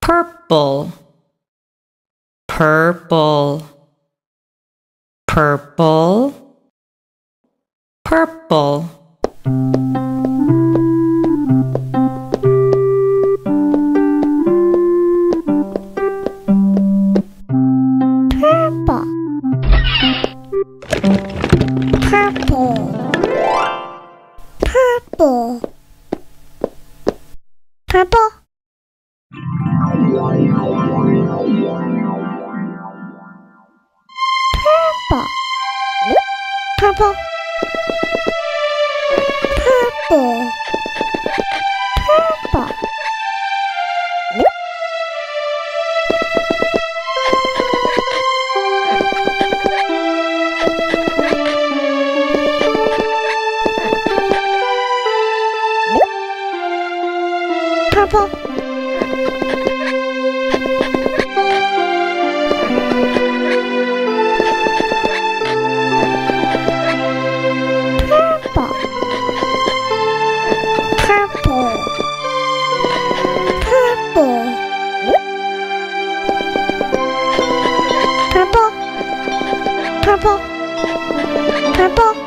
purple. Purple. Purple. Purple purple. Purple. Purple. Purple. purple purple people? Purple. Purple. Purple.